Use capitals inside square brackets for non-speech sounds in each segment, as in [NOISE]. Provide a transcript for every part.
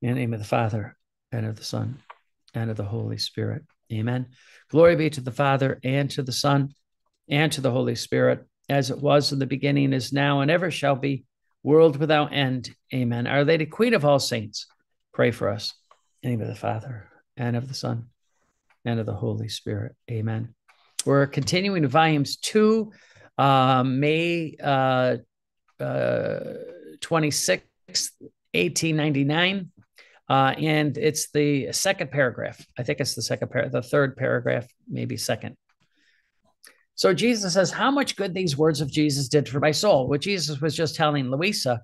In the name of the Father, and of the Son, and of the Holy Spirit. Amen. Glory be to the Father, and to the Son, and to the Holy Spirit, as it was in the beginning, is now, and ever shall be, world without end. Amen. Our Lady, Queen of all saints, pray for us. In the name of the Father, and of the Son, and of the Holy Spirit. Amen. We're continuing volumes two, uh, May uh, uh, 26th, 1899 uh, and it's the second paragraph. I think it's the second paragraph, the third paragraph, maybe second. So Jesus says, How much good these words of Jesus did for my soul. What Jesus was just telling Luisa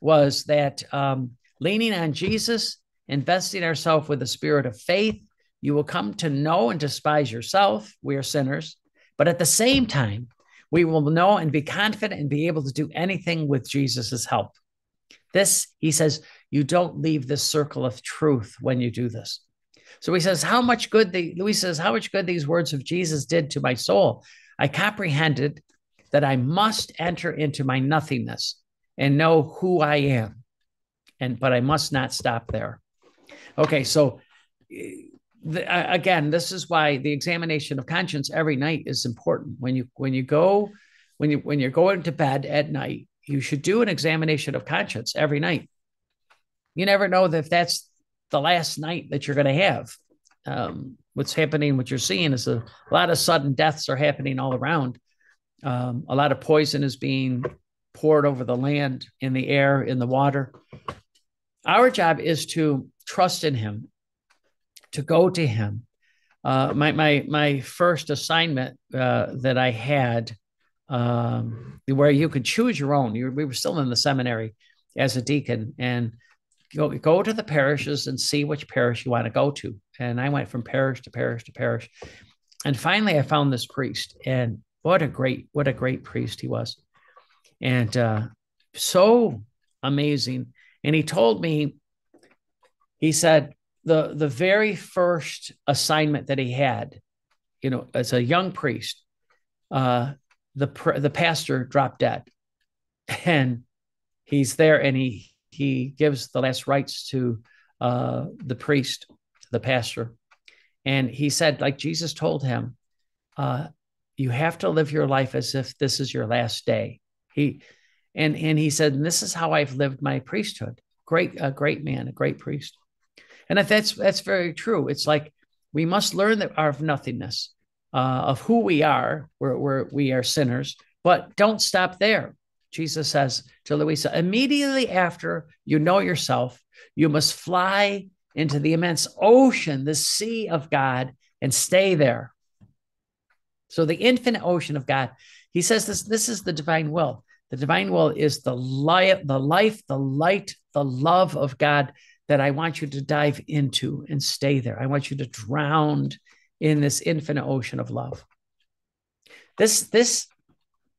was that um, leaning on Jesus, investing ourselves with the spirit of faith, you will come to know and despise yourself. We are sinners. But at the same time, we will know and be confident and be able to do anything with Jesus' help. This, he says, you don't leave this circle of truth when you do this. So he says, How much good the Louis says, How much good these words of Jesus did to my soul. I comprehended that I must enter into my nothingness and know who I am. And but I must not stop there. Okay, so eh, the, again, this is why the examination of conscience every night is important. When you when you go when you when you're going to bed at night, you should do an examination of conscience every night you never know if that's the last night that you're going to have. Um, what's happening, what you're seeing is a, a, lot of sudden deaths are happening all around. Um, a lot of poison is being poured over the land, in the air, in the water. Our job is to trust in Him, to go to Him. Uh, my my my first assignment uh, that I had, um, where you could choose your own. You, we were still in the seminary as a deacon, and go go to the parishes and see which parish you want to go to. And I went from parish to parish to parish, and finally I found this priest, and what a great what a great priest he was, and uh, so amazing. And he told me, he said the the very first assignment that he had, you know, as a young priest, uh, the the pastor dropped dead, [LAUGHS] and he's there, and he he gives the last rites to uh, the priest, the pastor. And he said, like Jesus told him, uh, you have to live your life as if this is your last day. He and and he said, and this is how I've lived my priesthood. Great, a great man, a great priest. And that's that's very true. It's like we must learn that our nothingness uh, of who we are. We're we are sinners, but don't stop there. Jesus says to Luisa, immediately after you know yourself, you must fly into the immense ocean, the sea of God, and stay there. So the infinite ocean of God. He says this, this is the divine will. The divine will is the life, the life, the light, the love of God that I want you to dive into and stay there. I want you to drown in this infinite ocean of love. This, this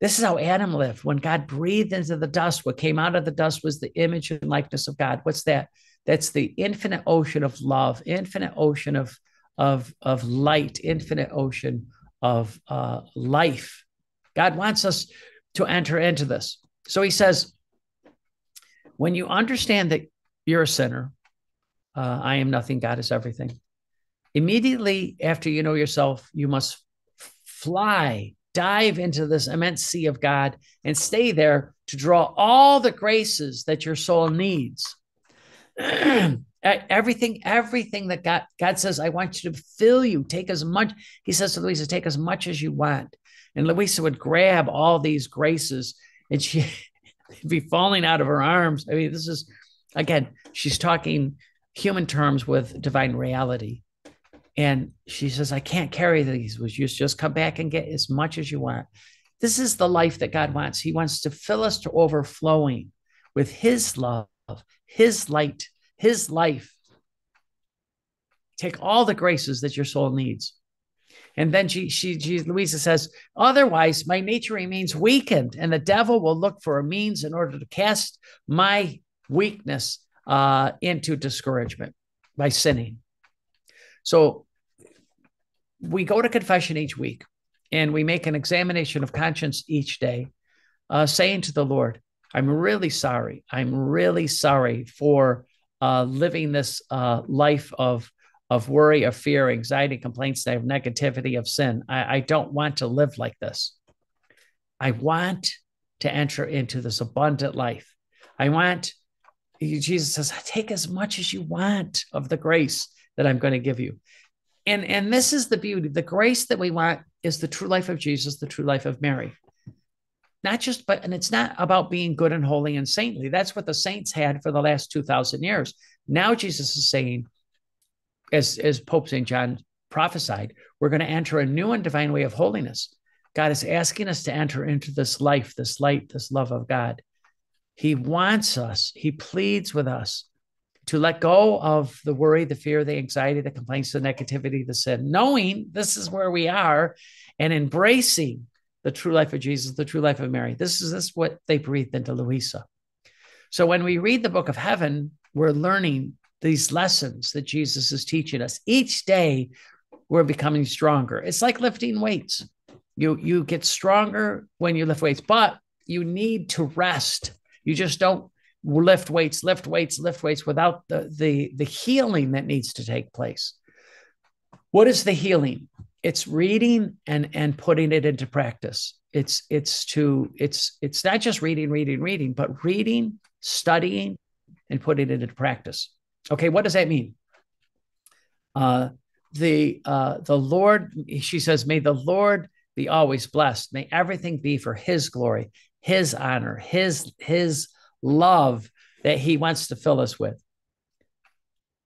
this is how Adam lived. When God breathed into the dust, what came out of the dust was the image and likeness of God. What's that? That's the infinite ocean of love, infinite ocean of of of light, infinite ocean of uh, life. God wants us to enter into this. So He says, when you understand that you're a sinner, uh, I am nothing, God is everything. Immediately after you know yourself, you must fly dive into this immense sea of God and stay there to draw all the graces that your soul needs. [CLEARS THROAT] everything, everything that God, God says, I want you to fill you. Take as much. He says to Luisa, take as much as you want. And Luisa would grab all these graces and she'd [LAUGHS] be falling out of her arms. I mean, this is, again, she's talking human terms with divine reality. And she says, I can't carry these. Would you just come back and get as much as you want? This is the life that God wants. He wants to fill us to overflowing with His love, His light, His life. Take all the graces that your soul needs. And then she, she, she, Luisa says, otherwise, my nature remains weakened, and the devil will look for a means in order to cast my weakness uh, into discouragement by sinning. So we go to confession each week and we make an examination of conscience each day, uh, saying to the Lord, I'm really sorry. I'm really sorry for uh, living this uh, life of of worry, of fear, anxiety, complaints, of negativity, of sin. I, I don't want to live like this. I want to enter into this abundant life. I want, Jesus says, take as much as you want of the grace that I'm going to give you. And, and this is the beauty. The grace that we want is the true life of Jesus, the true life of Mary. Not just, but, and it's not about being good and holy and saintly. That's what the saints had for the last 2,000 years. Now Jesus is saying, as, as Pope St. John prophesied, we're going to enter a new and divine way of holiness. God is asking us to enter into this life, this light, this love of God. He wants us, He pleads with us to let go of the worry, the fear, the anxiety, the complaints, the negativity, the sin, knowing this is where we are and embracing the true life of Jesus, the true life of Mary. This is this is what they breathed into Luisa. So when we read the book of heaven, we're learning these lessons that Jesus is teaching us. Each day, we're becoming stronger. It's like lifting weights. You you get stronger when you lift weights, but you need to rest. You just don't lift weights, lift weights, lift weights without the the the healing that needs to take place. What is the healing? It's reading and and putting it into practice. It's it's to it's it's not just reading, reading, reading, but reading, studying, and putting it into practice. Okay, what does that mean? Uh, the uh, the Lord, she says, may the Lord be always blessed. May everything be for His glory, His honor, His His love that He wants to fill us with.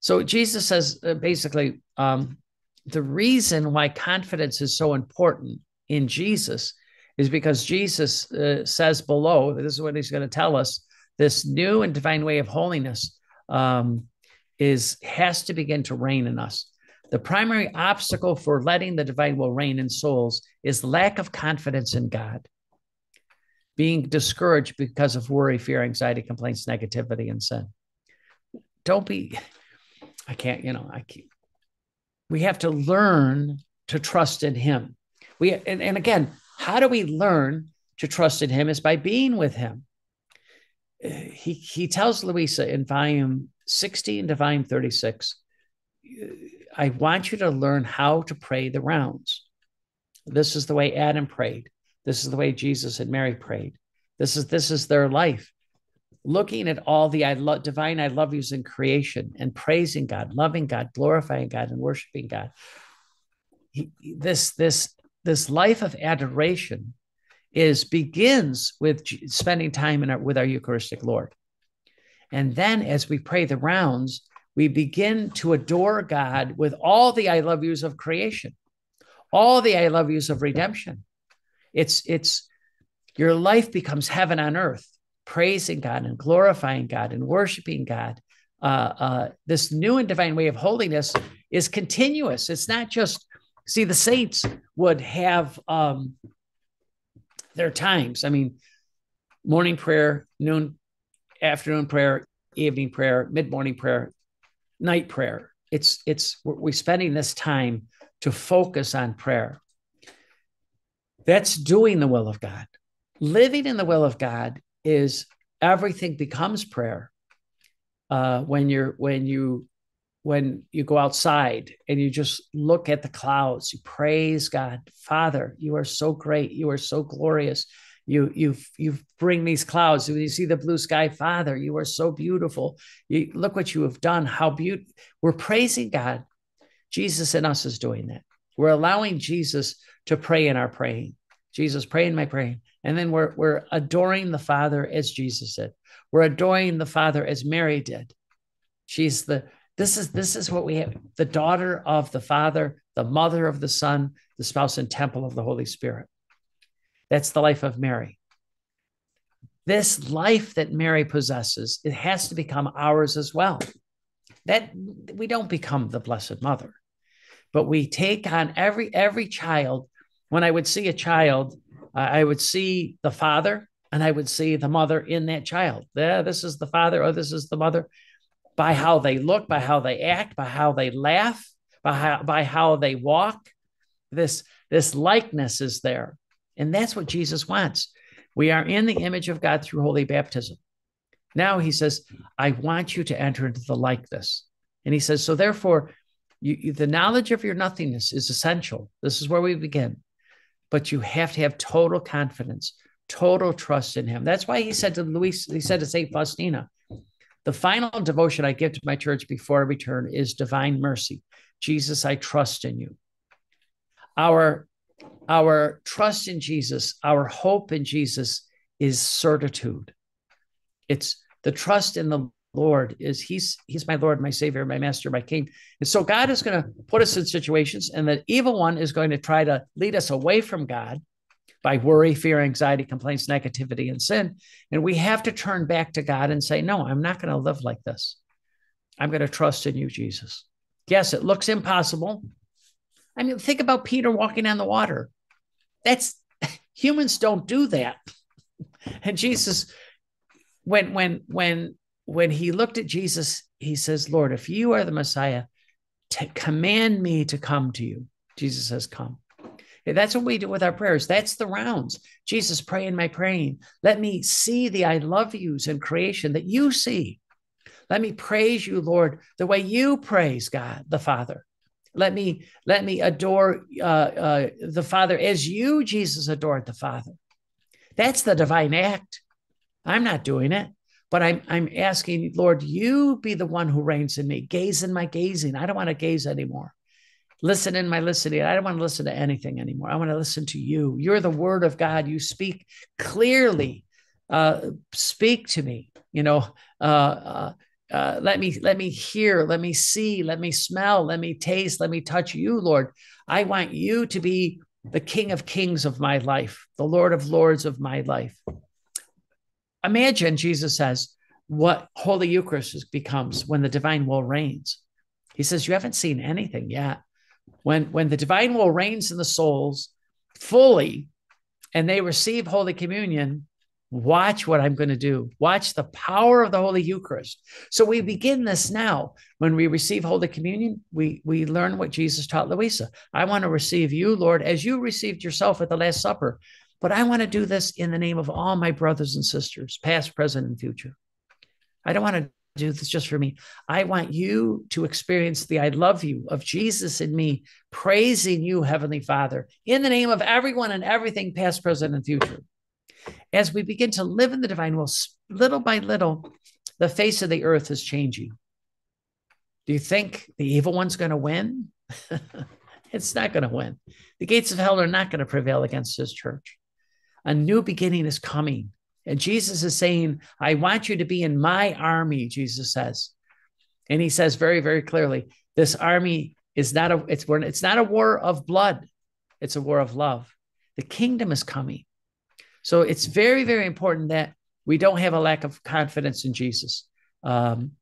So Jesus says uh, basically, um, the reason why confidence is so important in Jesus is because Jesus uh, says below, this is what he's going to tell us, this new and divine way of holiness um, is has to begin to reign in us. The primary obstacle for letting the divine will reign in souls is lack of confidence in God, being discouraged because of worry, fear, anxiety, complaints, negativity, and sin. Don't be, I can't, you know, I can't. We have to learn to trust in Him. We and, and again, how do we learn to trust in Him? Is by being with Him. Eh, he he tells Luisa in volume 60 and Divine 36, I want you to learn how to pray the rounds. This is the way Adam prayed. This is the way Jesus and Mary prayed. This is this is their life. Looking at all the I love divine I love yous in creation and praising God, loving God, glorifying God, and worshiping God. He, this this this life of adoration is begins with spending time in our, with our Eucharistic Lord. And then as we pray the rounds, we begin to adore God with all the I love yous of creation, all the I love yous of redemption. It's it's your life becomes heaven on earth, praising God and glorifying God and worshiping God. Uh, uh, this new and divine way of holiness is continuous. It's not just see the saints would have um, their times. I mean, morning prayer, noon afternoon prayer, evening prayer, mid morning prayer, night prayer. It's it's we're spending this time to focus on prayer. That's doing the will of God. Living in the will of God is everything becomes prayer. Uh, when you're when you when you go outside and you just look at the clouds, you praise God, Father, you are so great, you are so glorious. You you you bring these clouds. When you see the blue sky father you are so beautiful. You look what you have done how beautiful we're praising god. Jesus in us is doing that we're allowing jesus to pray in our praying. Jesus pray in my praying. And then we're we're adoring the father as jesus did. We're adoring the father as mary did. She's the this is this is what we have the daughter of the father the mother of the son the spouse and temple of the holy spirit. That's the life of Mary. This life that Mary possesses, it has to become ours as well. That we don't become the Blessed Mother, but we take on every every child. When I would see a child, uh, I would see the father and I would see the mother in that child. Yeah, this is the father or this is the mother by how they look, by how they act, by how they laugh, by how, by how they walk. This, this likeness is there. And that's what Jesus wants. We are in the image of God through holy baptism. Now he says, I want you to enter into the likeness. And he says, so therefore, you, you, the knowledge of your nothingness is essential. This is where we begin. But you have to have total confidence, total trust in him. That's why he said to Luis, he said to St. Faustina, the final devotion I give to my church before I return is divine mercy. Jesus, I trust in you. Our, our trust in Jesus, our hope in Jesus is certitude. It's the trust in the Lord is he's he's my Lord, my Savior, my Master, my King. And so God is going to put us in situations, and the evil one is going to try to lead us away from God by worry, fear, anxiety, complaints, negativity, and sin. And we have to turn back to God and say, No, I'm not going to live like this. I'm going to trust in you, Jesus. Yes, it looks impossible. I mean, think about Peter walking on the water. That's [LAUGHS] humans don't do that. And Jesus when when when when he looked at Jesus, he says, Lord, if you are the Messiah, command me to come to you. Jesus says, Come. That's what we do with our prayers. That's the rounds. Jesus, pray in my praying. Let me see the I love yous in creation that you see. Let me praise you, Lord, the way you praise God the Father. Let me let me adore uh, uh, the Father as you, Jesus, adored the Father. That's the divine act. I'm not doing it, but I'm I'm asking, Lord, you be the one who reigns in me. Gaze in my gazing. I don't want to gaze anymore. Listen in my listening. I don't want to listen to anything anymore. I want to listen to you. You're the word of God. You speak clearly. Uh, speak to me. You know, uh, uh, uh, let me let me hear. Let me see. Let me smell. Let me taste. Let me touch you, Lord. I want you to be the King of Kings of my life, the Lord of Lords of my life imagine, Jesus says, what Holy Eucharist becomes when the divine will reigns. He says, You haven't seen anything yet. When, when the divine will reigns in the souls fully and they receive Holy Communion, watch what I'm going to do. Watch the power of the Holy Eucharist. So we begin this now. When we receive Holy Communion, we, we learn what Jesus taught Luisa. I want to receive you, Lord, as you received yourself at the Last Supper. But I want to do this in the name of all my brothers and sisters, past, present, and future. I don't want to do this just for me. I want you to experience the I love you of Jesus in me, praising you, Heavenly Father, in the name of everyone and everything, past, present, and future. As we begin to live in the divine will, little by little, the face of the earth is changing. Do you think the evil one's going to win? [LAUGHS] it's not going to win. The gates of hell are not going to prevail against his church. A new beginning is coming. And Jesus is saying, I want you to be in my army, Jesus says. And he says very, very clearly, this army is not a it's it's not a war of blood, it's a war of love. The kingdom is coming. So it's very, very important that we don't have a lack of confidence in Jesus. Um,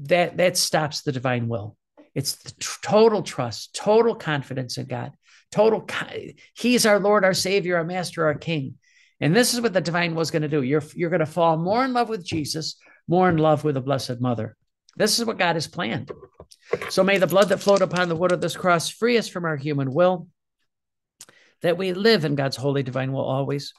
that that stops the divine will. It's the t- total trust, total confidence in God. Total, He's our Lord, our Savior, our Master, our King. And this is what the divine was going to do. You're, you're going to fall more in love with Jesus, more in love with the Blessed Mother. This is what God has planned. So may the blood that flowed upon the wood of this cross free us from our human will, that we live in God's holy divine will always.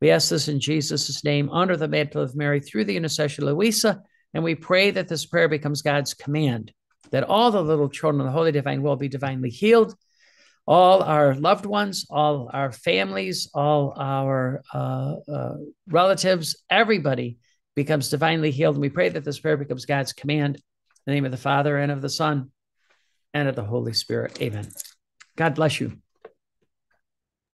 We ask this in Jesus' name, under the mantle of Mary, through the intercession of Luisa, and we pray that this prayer becomes God's command, that all the little children of the holy divine will be divinely healed all our loved ones, all our families, all our uh, uh, relatives, everybody becomes divinely healed. And we pray that this prayer becomes God's command. In the name of the Father and of the Son and of the Holy Spirit. Amen. God bless you.